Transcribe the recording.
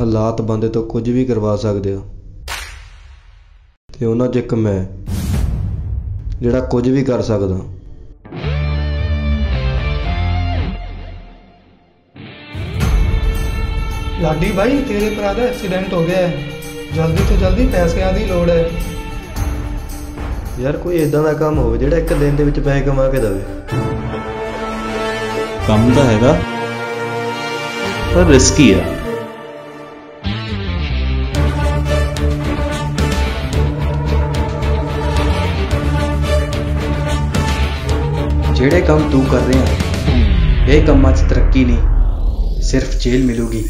ਹਾਲਾਤ ਬੰਦੇ ਤੋਂ ਕੁਝ ਵੀ ਕਰਵਾ ਸਕਦੇ ਆ। ਤੇ ਉਹਨਾਂ 'ਚ ਇੱਕ ਮੈਂ ਜਿਹੜਾ ਕੁਝ ਵੀ ਕਰ ਸਕਦਾ। ਲਾਡੀ ਭਾਈ ਤੇਰੇ ਭਰਾ ਦਾ ਐਕਸੀਡੈਂਟ ਹੋ ਗਿਆ ਹੈ। ਜਲਦੀ ਤੋਂ ਜਲਦੀ ਪੈਸਿਆਂ ਦੀ ਲੋੜ ਹੈ। ਯਾਰ ਕੋਈ ਇਦਾਂ ਦਾ ਕੰਮ ਹੋਵੇ ਜਿਹੜਾ ਇੱਕ ਦਿਨ ਦੇ ਵਿੱਚ ਪੈਸੇ ਕਮਾ ਕੇ ਦੇਵੇ। ਕੰਮ ਤਾਂ ਹੈਗਾ ਪਰ ਰਿਸਕੀ ਆ। ਜਿਹੜੇ ਕੰਮ ਤੂੰ ਕਰ ਰਿਹਾ ਹੈ ਇਹ ਕੰਮਾਂ 'ਚ ਤਰੱਕੀ ਨਹੀਂ ਸਿਰਫ ਜੇਲ੍ਹ ਮਿਲੂਗੀ